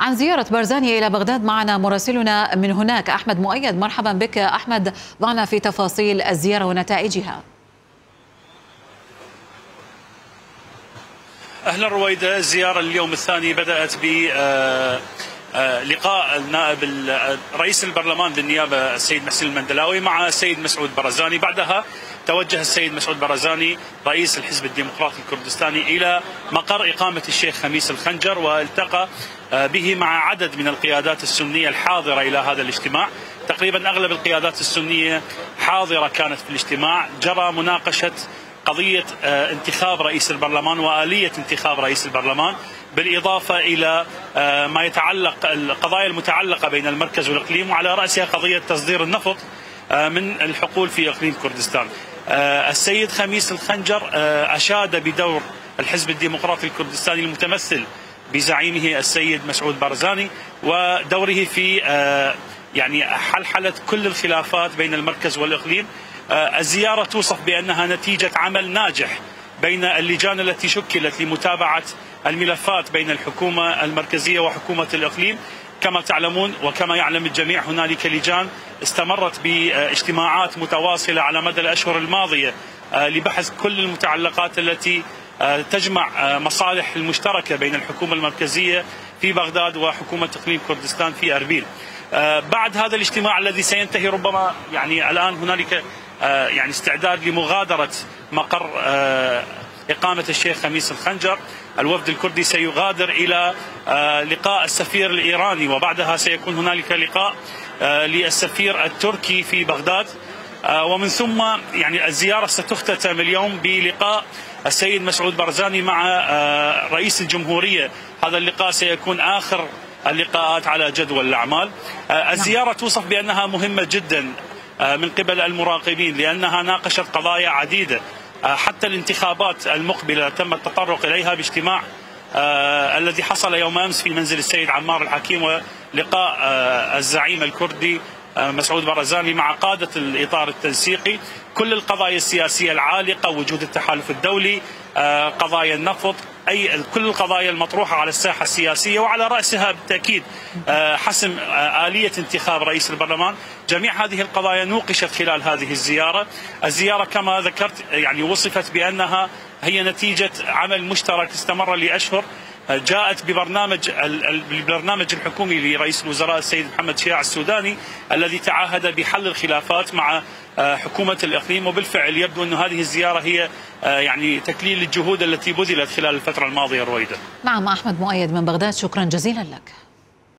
عن زيارة برزاني إلى بغداد معنا مراسلنا من هناك. أحمد مؤيد مرحبا بك. أحمد ضعنا في تفاصيل الزيارة ونتائجها. أهلا رويدة الزيارة اليوم الثاني بدأت ب آه، لقاء النائب رئيس البرلمان بالنيابة السيد محسن المندلاوي مع السيد مسعود برزاني. بعدها توجه السيد مسعود برزاني رئيس الحزب الديمقراطي الكردستاني إلى مقر إقامة الشيخ خميس الخنجر والتقى آه، به مع عدد من القيادات السنية الحاضرة إلى هذا الاجتماع. تقريبا أغلب القيادات السنية حاضرة كانت في الاجتماع. جرى مناقشة قضية آه، انتخاب رئيس البرلمان وآلية انتخاب رئيس البرلمان بالإضافة إلى آه، ما يتعلق القضايا المتعلقة بين المركز والإقليم وعلى رأسها قضية تصدير النفط من الحقول في إقليم كردستان. السيد خميس الخنجر أشاد بدور الحزب الديمقراطي الكردستاني المتمثل بزعيمه السيد مسعود بارزاني ودوره في آه، يعني حلحلة كل الخلافات بين المركز والإقليم. آه، الزيارة توصف بأنها نتيجة عمل ناجح بين اللجان التي شكلت لمتابعة الملفات بين الحكومة المركزية وحكومة الإقليم. كما تعلمون وكما يعلم الجميع هنالك لجان استمرت باجتماعات متواصلة على مدى الأشهر الماضية آه، لبحث كل المتعلقات التي آه، تجمع آه، مصالح المشتركة بين الحكومة المركزية في بغداد وحكومة إقليم كردستان في أربيل. بعد هذا الاجتماع الذي سينتهي ربما يعني الآن هنالك يعني استعداد لمغادرة مقر إقامة الشيخ خميس الخنجر. الوفد الكردي سيغادر إلى لقاء السفير الإيراني وبعدها سيكون هنالك لقاء للسفير التركي في بغداد. آه، ومن ثم يعني الزيارة ستختتم اليوم بلقاء السيد مسعود برزاني مع آه، رئيس الجمهورية. هذا اللقاء سيكون آخر اللقاءات على جدول الأعمال. آه، الزيارة توصف بأنها مهمة جدا من قبل المراقبين لأنها ناقشت قضايا عديدة. حتى الانتخابات المقبلة تم التطرق إليها باجتماع الذي حصل يوم أمس في منزل السيد عمار الحكيم ولقاء الزعيم الكردي مسعود برزاني مع قادة الإطار التنسيقي كل القضايا السياسية العالقة وجود التحالف الدولي آه، قضايا النفط أي كل القضايا المطروحة على الساحة السياسية وعلى رأسها بالتأكيد آه، حسم آه، آلية انتخاب رئيس البرلمان. جميع هذه القضايا نوقشت خلال هذه الزيارة. الزيارة كما ذكرت يعني وصفت بأنها هي نتيجة عمل مشترك استمر لأشهر. جاءت ببرنامج البرنامج الحكومي لرئيس الوزراء السيد محمد شياع السوداني الذي تعهد بحل الخلافات مع آه، حكومة الإقليم. وبالفعل يبدو أن هذه الزيارة هي آه، يعني تكليل الجهود التي بذلت خلال الفترة الماضية رويدة. نعم أحمد مؤيد من بغداد شكرا جزيلا لك.